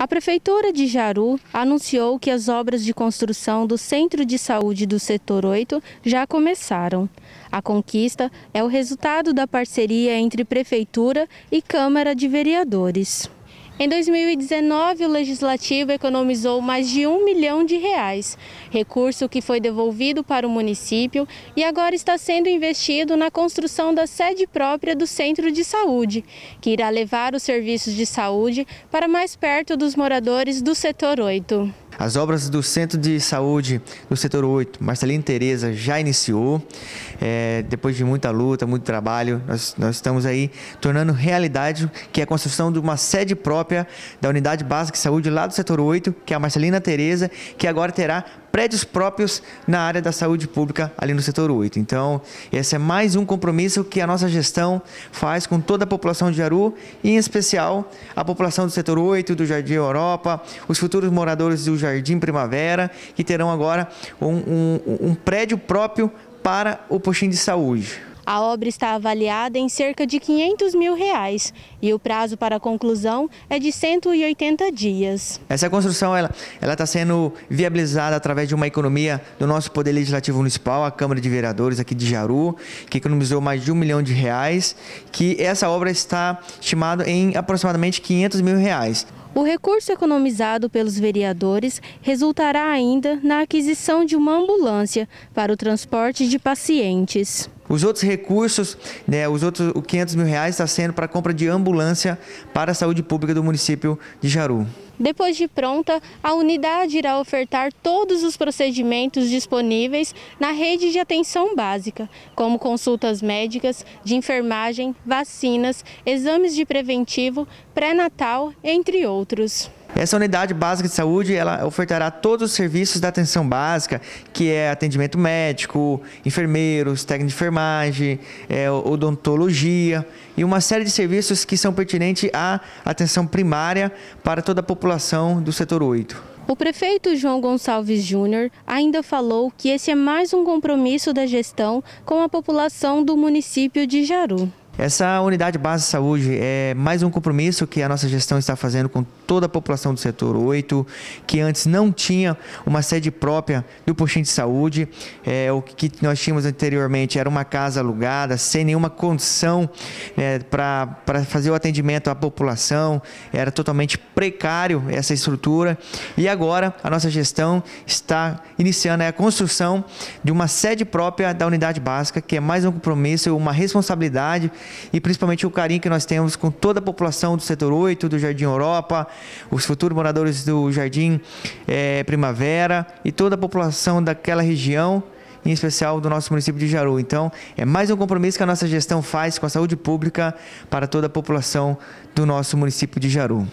A Prefeitura de Jaru anunciou que as obras de construção do Centro de Saúde do Setor 8 já começaram. A conquista é o resultado da parceria entre Prefeitura e Câmara de Vereadores. Em 2019, o Legislativo economizou mais de um milhão de reais, recurso que foi devolvido para o município e agora está sendo investido na construção da sede própria do Centro de Saúde, que irá levar os serviços de saúde para mais perto dos moradores do Setor 8. As obras do Centro de Saúde do Setor 8, Marcelino Tereza, já iniciou. É, depois de muita luta, muito trabalho, nós, nós estamos aí tornando realidade que é a construção de uma sede própria da Unidade Básica de Saúde lá do Setor 8, que é a Marcelina Tereza, que agora terá prédios próprios na área da saúde pública ali no setor 8. Então, esse é mais um compromisso que a nossa gestão faz com toda a população de Jaru, e em especial a população do setor 8, do Jardim Europa, os futuros moradores do Jardim Primavera, que terão agora um, um, um prédio próprio para o postinho de saúde. A obra está avaliada em cerca de 500 mil reais e o prazo para a conclusão é de 180 dias. Essa construção ela está sendo viabilizada através de uma economia do nosso Poder Legislativo Municipal, a Câmara de Vereadores aqui de Jaru, que economizou mais de um milhão de reais, que essa obra está estimada em aproximadamente 500 mil reais. O recurso economizado pelos vereadores resultará ainda na aquisição de uma ambulância para o transporte de pacientes. Os outros recursos, né, os outros 500 mil reais está sendo para compra de ambulância para a saúde pública do município de Jaru. Depois de pronta, a unidade irá ofertar todos os procedimentos disponíveis na rede de atenção básica, como consultas médicas, de enfermagem, vacinas, exames de preventivo, pré-natal, entre outros. Essa unidade básica de saúde, ela ofertará todos os serviços da atenção básica, que é atendimento médico, enfermeiros, técnico de enfermagem, é, odontologia e uma série de serviços que são pertinentes à atenção primária para toda a população do setor 8. O prefeito João Gonçalves Júnior ainda falou que esse é mais um compromisso da gestão com a população do município de Jaru. Essa unidade base de saúde é mais um compromisso que a nossa gestão está fazendo com toda a população do setor 8, que antes não tinha uma sede própria do postinho de saúde. É, o que nós tínhamos anteriormente era uma casa alugada, sem nenhuma condição é, para fazer o atendimento à população, era totalmente precário essa estrutura. E agora a nossa gestão está iniciando a construção de uma sede própria da unidade básica, que é mais um compromisso, uma responsabilidade e principalmente o carinho que nós temos com toda a população do setor 8, do Jardim Europa, os futuros moradores do Jardim é, Primavera e toda a população daquela região em especial do nosso município de Jaru. Então, é mais um compromisso que a nossa gestão faz com a saúde pública para toda a população do nosso município de Jaru.